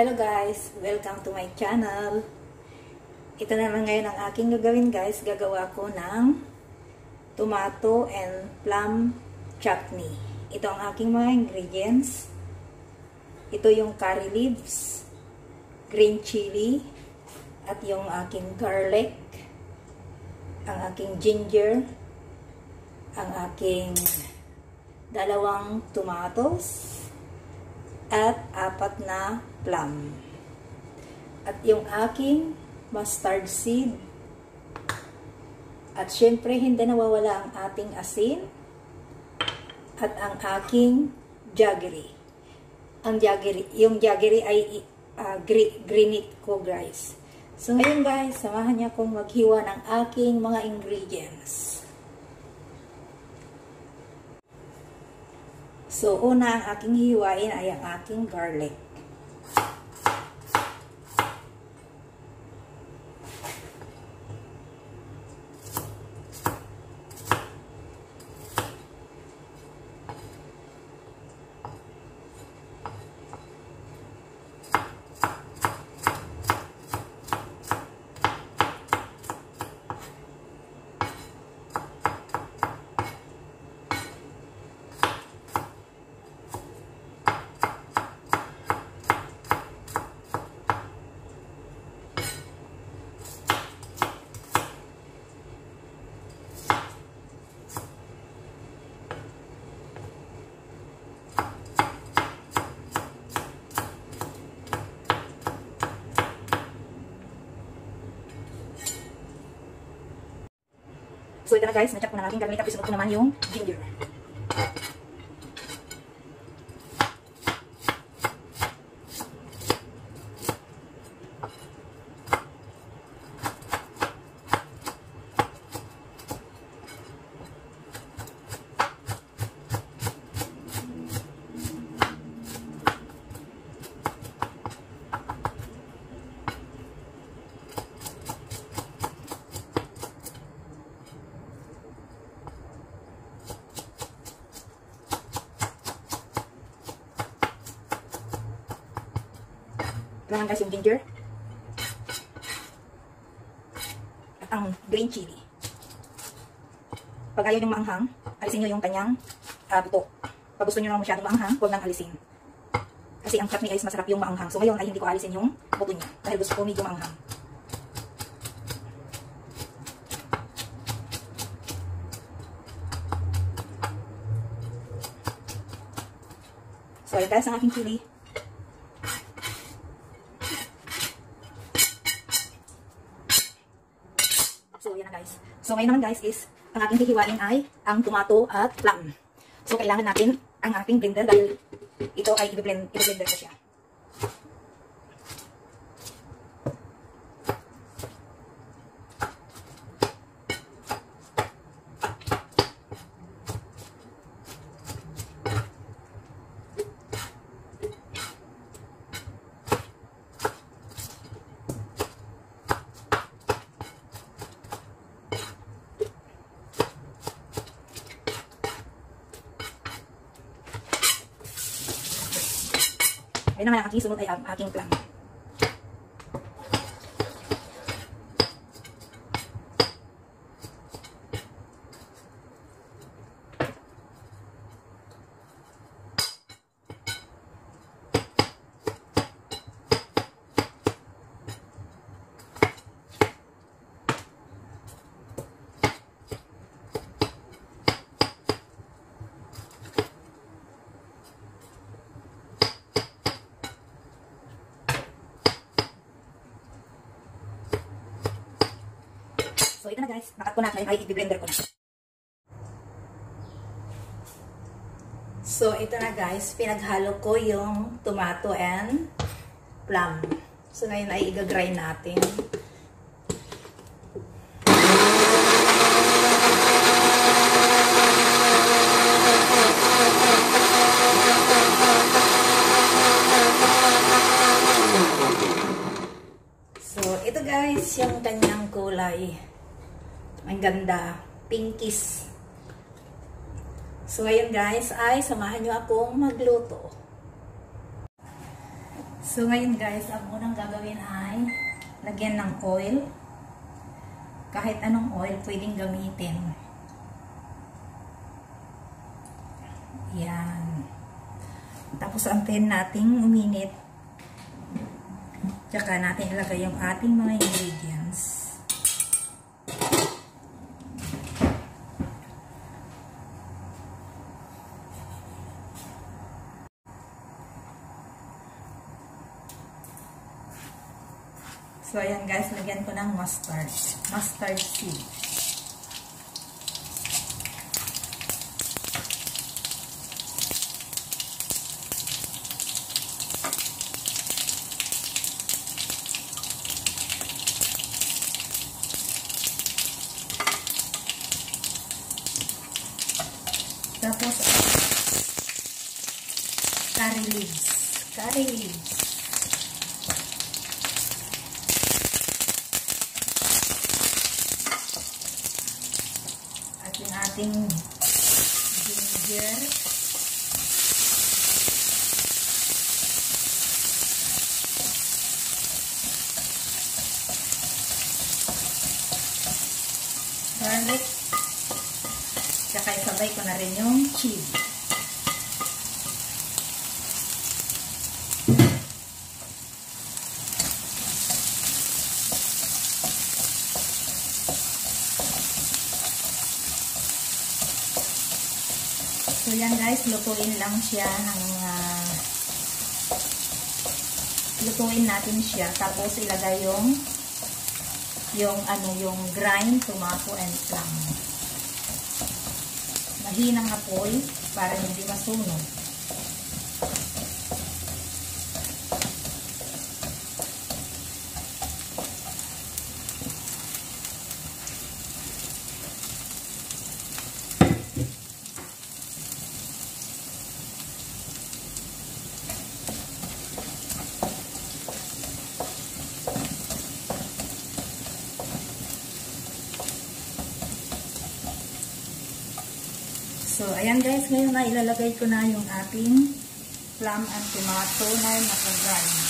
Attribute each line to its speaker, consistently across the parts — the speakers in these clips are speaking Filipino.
Speaker 1: Hello guys! Welcome to my channel. Ito naman ngayon ang aking gagawin guys. Gagawa ko ng tomato and plum chutney. Ito ang aking mga ingredients. Ito yung curry leaves, green chili, at yung aking garlic, ang aking ginger, ang aking dalawang tomatoes, at apat na plum. At yung aking mustard seed. At syempre, hindi nawawala ang ating asin. At ang aking jaggery. Ang jaggery, yung jaggery ay uh, granite ko guys. So ngayon guys, samahan niya akong maghiwa ng aking mga ingredients. So una ang aking hiwain ay ang aking garlic. So ito na guys, na-chop ko na natin. Gagawin tapos sunod ko naman yung ginger. Ito guys yung ginger. At ang green chili. Pag ayaw yung maanghang, alisin nyo yung kanyang uh, buto. Pag gusto nyo naman masyadong maanghang, huwag nang alisin. Kasi ang chutney ay masarap yung maanghang. So ngayon ay hindi ko alisin yung buto niya. Dahil gusto ko medyo maanghang. So ayun guys ang aking chili. So, yan guys. So, ngayon naman guys is, ang ating hihiwain ay ang tomato at plum. So, kailangan natin ang ating blender dahil ito ay i-blend, i-blender ko siya. Ayun naman ang aking sunod ay ang aking plum. Ito na guys. Nakat ko na. Ngayon ay i-blender ko na. So, ito na guys. Pinaghalo ko yung tomato and plum. So, ngayon ay i-grind natin. So, ito guys, yung kanyang kulay. Ang ganda. Pinkies. So, ngayon guys, ay samahan nyo akong magluto. So ngayon guys, ang unang gagawin ay lagyan ng oil. Kahit anong oil pwedeng gamitin. Yan. Tapos antayin nating uminit. Tsaka natin ilagay yung ating mga ingredients. So, ayan guys, lagyan ko ng mustard. Mustard seed. Tapos, curry leaves. Curry leaves. At yung ating ginger. Garlic. Tsaka isabay ko na rin yung cheese. So yan guys, lutuin lang siya ng uh, lutuin natin siya tapos ilagay yung yung ano yung grind tomato and plum. Mahinang apoy para hindi masunog. Ayan guys, ngayon na ilalagay ko na yung ating plum and tomato na naka-grind.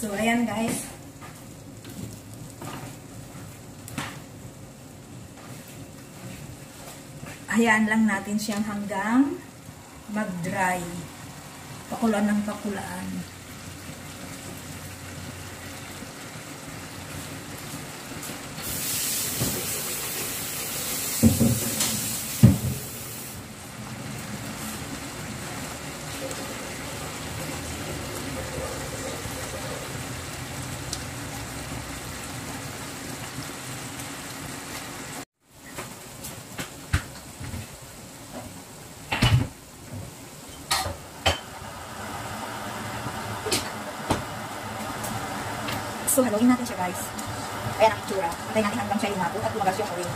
Speaker 1: So, ayan guys. Hayaan lang natin siyang hanggang mag-dry. Pakulaan ng pakulaan. So, haluin natin siya guys. Ayan ang itsura. Antayin natin hanggang siya lumabot at lumagas yung oil.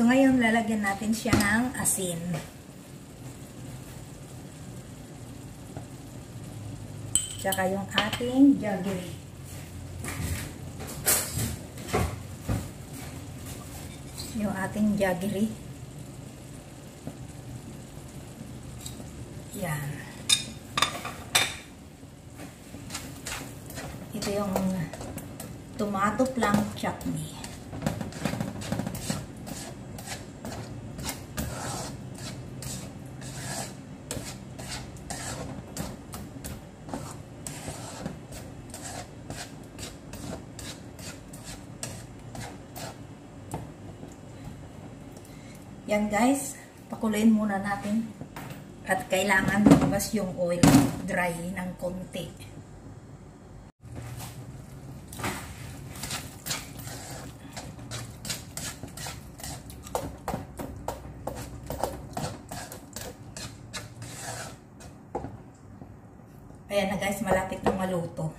Speaker 1: So, ngayon, lalagyan natin siya ng asin. Tsaka yung ating jaggery. Yung ating jaggery. Yan. Ito yung tomato plum chutney. Yan guys, pakuluin muna natin. At kailangan lumabas yung oil dry ng konti. Ayan na guys, malapit na maluto.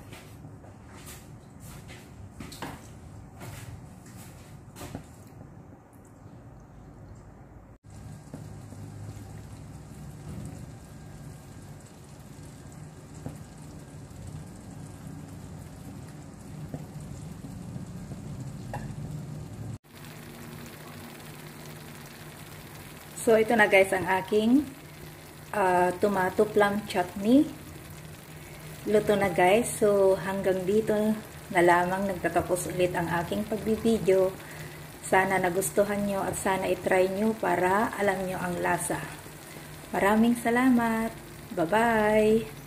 Speaker 1: So, ito na guys ang aking uh, tomato plum chutney. Luto na guys. So, hanggang dito na lamang nagtatapos ulit ang aking pagbibideo. Sana nagustuhan nyo at sana itry nyo para alam nyo ang lasa. Maraming salamat. Bye-bye!